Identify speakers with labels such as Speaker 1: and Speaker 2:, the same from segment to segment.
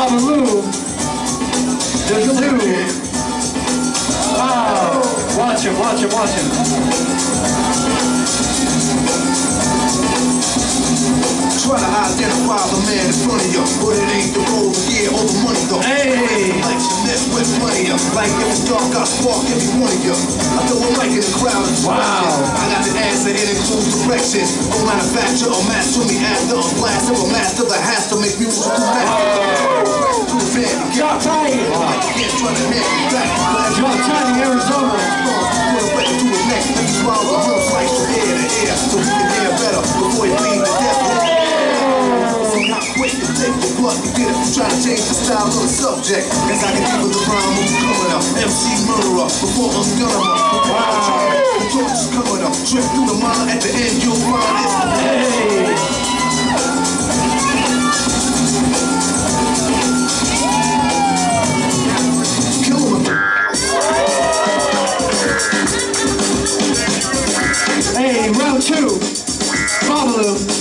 Speaker 1: Honolulu. There's two. Wow. Oh, watch him, watch him, watch him.
Speaker 2: Try to identify the man in front of you, but it ain't the road, yeah, all the money though.
Speaker 1: Hey!
Speaker 2: Reflection, this with plenty of Like if it's dark, I spark every one of you. I throw a mic in the crowd and
Speaker 1: Wow!
Speaker 2: I got the answer, it includes directions. Go manufacture a master to me after a blast of a master that has to make musical masterclass.
Speaker 1: Drop Tiny! Drop Tiny, Arizona!
Speaker 2: So he can hear better before he bleed to death. So not quick to take the blood to get it. To change the style of the subject. As I can deal the rhyme of coming up. MC murderer before I'm done. The torch is coming up. Trip through the mind at the end you'll find
Speaker 1: round two. Babalu.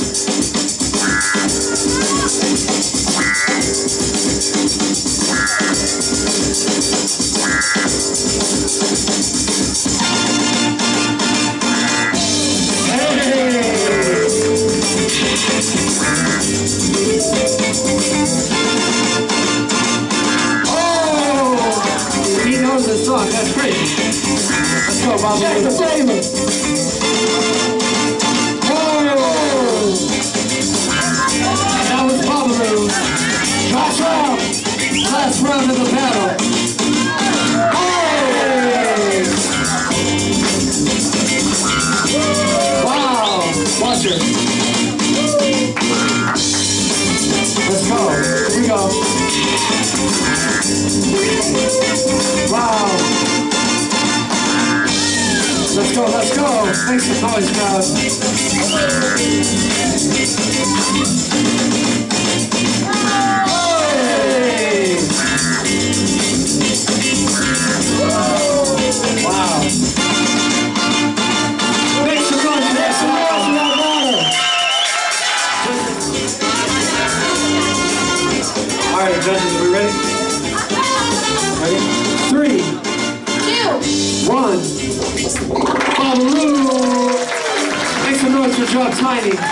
Speaker 1: That's great. Let's go, Babalu. Check the flavor. Oh! That was. Last round of the battle. Hey! Wow! Watch it. Here we go. Wow. Let's go, let's go. Thanks for noise, crowd. Judges, are we ready? Ready? Three,
Speaker 3: Two.
Speaker 1: one. Babalu! Make some noise for Drop Tiny.